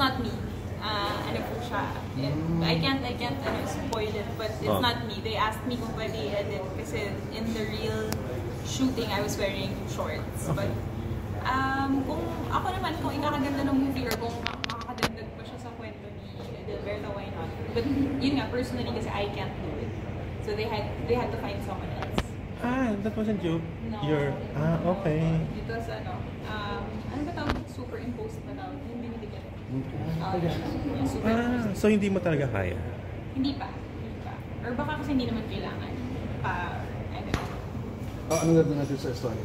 not me. Uh, ano po siya. It, I can't, I can't ano, spoil it, but it's Oh. not me. They asked me kung pwede i-edit kasi in the real shooting, I was wearing shorts. But um, kung ako naman, kung ikakaganda ng movie or kung makakadagdag pa siya sa kwento ni Edelberto, why not? But yun nga, personally kasi I can't do it. So they had they had to find someone else. Ah, that wasn't you. No. You're, ah, okay. It was ano, um, ano ba tawag? Tawag? Yung binibigyan. Uh, yung Ah, superimposed. so hindi mo talaga kaya. Hindi pa. Hindi pa. Or baka kasi hindi naman kailangan. Pa, I don't know. Oh, ano gagawin natin sa story?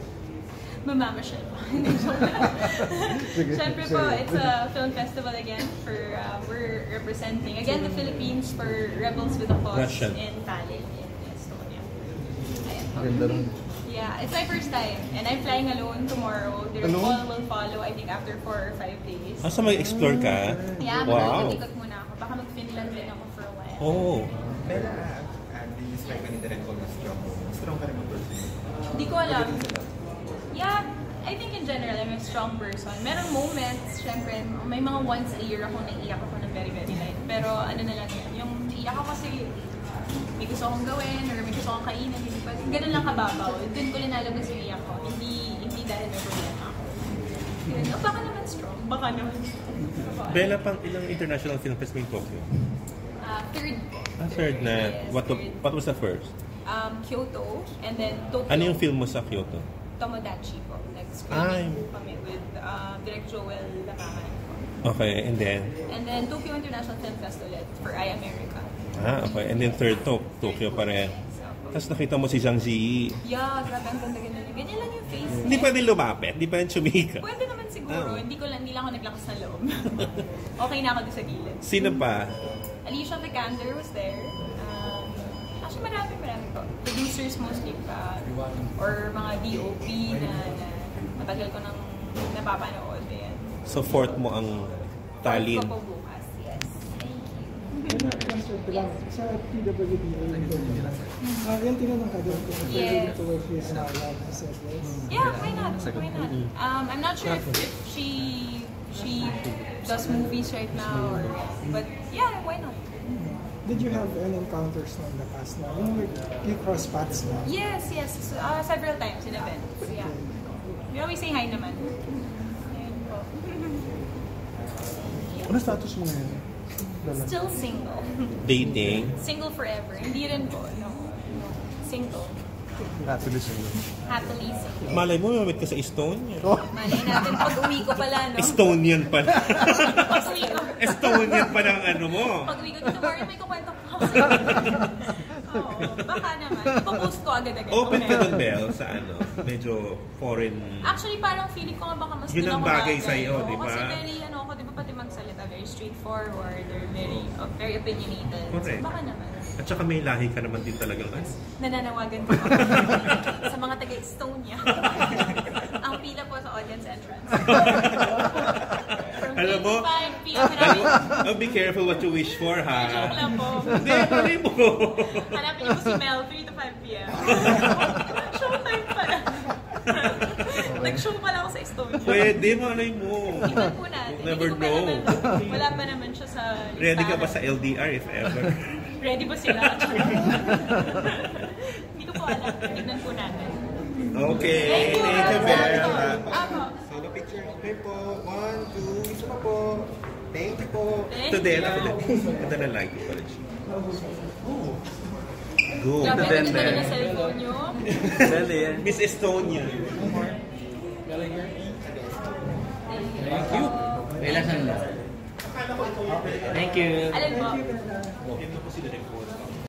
Mamamasyal pa. Hindi, Siyempre po, it's a film festival again for, uh, we're representing, again, the Philippines for Rebels with a Cause Russian. in Tallinn, in Estonia. Ayan po. Ganda rin. Yeah, it's my first time. And I'm flying alone tomorrow. The Alone? call will follow, I think, after four or five days. Ah, so mag-explore ka? Yeah, Wow. mag-ikot muna ako. Baka mag-Finland din ako for a while. Oh. Bella, uh, describe ka ni Direk Paul na strong. Strong ka rin ang person. Hindi ko alam. Yeah, I think in general, I'm a strong person. Merong moments, syempre, may mga once a year ako naiiyak ako ng very, very light. Pero ano na lang yun, yung iiyak ako kasi may gusto akong gawin or may gusto akong kainin, hindi pa, ganun lang kababaw. Doon ko linalabas yung iyak ko. Hindi, hindi dahil may problema ako. Yun, oh, baka naman strong. Baka naman strong. Bella, pang ilang international film fest may Tokyo? Ah, third po. Ah, third na. Yes, What, third. what was the first? Um, Kyoto, and then Tokyo. Ano yung film mo sa Kyoto? Tomodachi po. Nag-screening po kami with uh, Direct Joel Lacangan po. Okay, and then? And then Tokyo International Film Fest ulit for iAmerica. Ah, okay. And then third to, Tokyo pa rin. Tapos nakita mo si Zhang Ziyi. yeah, grabe ang ganda niya. Ganyan lang yung face Hindi pwede lumapit, hindi pwede chumika. Pwede naman siguro. Ah. Hindi ko lang, hindi lang ako naglakas na loob. okay na ako doon sa gilid. Sino pa? Alicia Vikander was there. Um, actually, marami, marami po. Producers mostly pa. Or mga DOP na, na matagal ko nang napapanood. So fourth mo ang Tallinn. Yes. Sa PWD, ah, yung tinanong ka doon kung pwede Yes. to work. Yeah, why not? Why not? Um, I'm not sure if, if she she does movies right now, or, but yeah, why not? Did you have any encounters na in the past na yung you cross paths na? Yes, yes, so, uh, several times in events. Yeah, we always say hi naman. Ayun po. Ano status mo ngayon? Still single. Dating. Single forever. Hindi rin po. No. no. Single. Happily single. Happily single. Malay mo, mamit ka sa Estonia. Oh, Malay natin pag uwi ko pala, no? Estonian pa. Pag uwi ko. Estonian pa ng ano mo. Pag uwi ko, tomorrow may kukwento ko ako. Baka naman. Ipopost ko agad-agad. Open ka doon, Bel, sa ano, medyo foreign. Actually, parang feeling ko nga baka mas Yun ang bagay sa'yo, Oo, di ba? Kasi very, ano ako, di ba pati magsalita, very straightforward, or very, uh, very opinionated. Correct. So, baka naman. At saka may lahi ka naman din talagang ano. Nananawagan ko sa mga taga-Estonia. ang pila po sa audience entrance. Alam mo, 85 p.m. Ano, Hanapin, oh, be careful what you wish for, joke ha? lang po. Hindi, mali mo. Hanapin niyo po si Mel, 3 to 5 p.m. Showtime pala. Nag-show pala ako sa Estonia. Pwede, malay mo. Iwan po natin. Never know. naman- wala pa naman siya sa Ready ka listahan. ba sa LDR if ever? Ready ba sila? Hindi ko po alam. Tignan po natin. Okay. Thank you. Thank you, Bel. Ako. Solo picture. Okay po. One, two. Today, you. Ganda na lagi pala siya. Go. Grabe, Ganda. ganda na cellphone nyo. Dali yan. Miss Estonia. Thank you. Relasan lang. Thank you. Alin po? Ito po sila record.